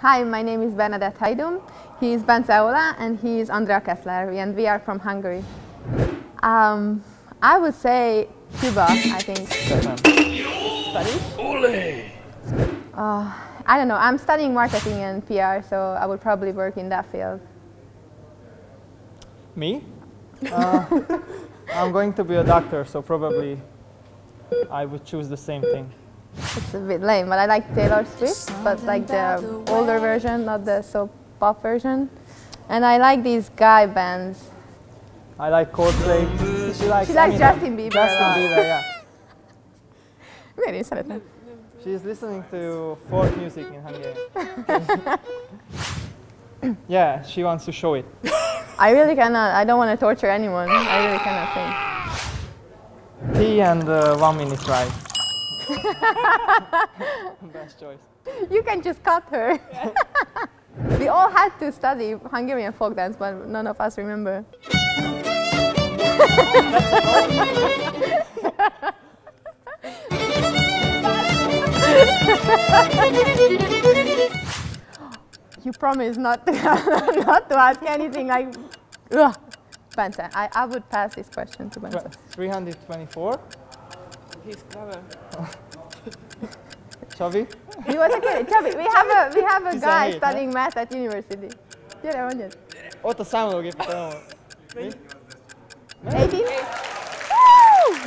Hi, my name is Bernadett Heidum. He is Bence Oláh and he is Andrea Keszler and we are from Hungary. Um, I would say Cuba, I think. Study? Uh, I don't know, I'm studying marketing and PR, so I would probably work in that field. Me? Uh, I'm going to be a doctor, so probably I would choose the same thing. It's a bit lame, but I like Taylor Swift, but like the older version, not the so pop version. And I like these guy bands. I like Coldplay. She likes, She likes Eminem. Justin Bieber Justin. Bieber, yeah. Miért én szeretem? She's listening to folk music in Hungary. yeah, she wants to show it. I really cannot, I don't want to torture anyone. I really cannot sing. Tea and uh, one minute ride. Best choice. You can just cut her. we all had to study Hungarian folk dance, but none of us remember. you promise not to not to ask anything like. Ugh. Bence, I, I would pass this question to. Tw- 324. He's clever. Csabi? Mi volt a kérdés? Csabi, we have a, we have a guy 17, studying math at university. Gyere, mondjad. Ott a számológépet tanul. Mi? 18? Woo!